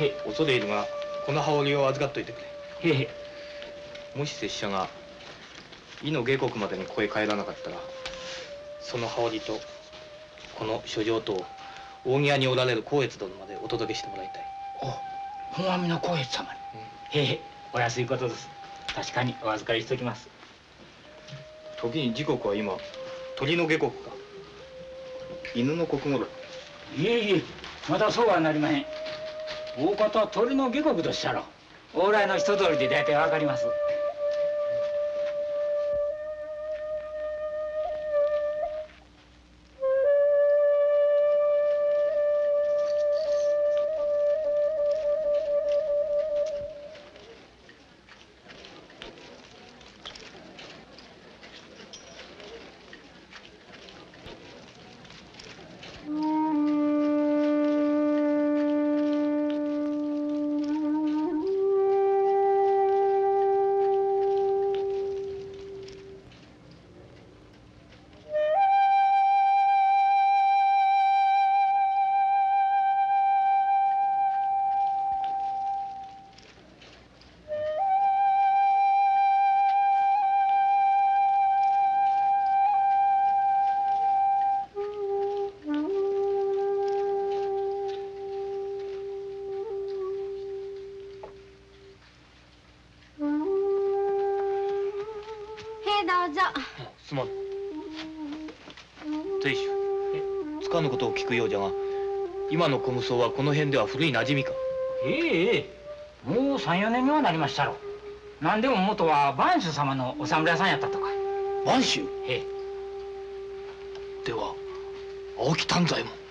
へ恐れ入るがこの羽織を預かっといてくれへへもし拙者が伊の下国までにここへ帰らなかったらその羽織とこの書状と大宮におられる光悦殿までお届けしてもらいたい。お本阿弥の光悦様に、うん、へへお安いことです。確かにお預かりしておきます。時に時刻は今鳥の下国か？犬の国語だいえいえ。まだそうはなりまへん大方鳥の下国としゃろ往来の人通りで大体わかります。すまん。亭主つかぬことを聞くようじゃが今の小無双はこの辺では古い馴染みか。ええもう34年にはなりましたろ。何でも元は播州様のお侍さんやったとか。播州ええ。では青木丹左衛門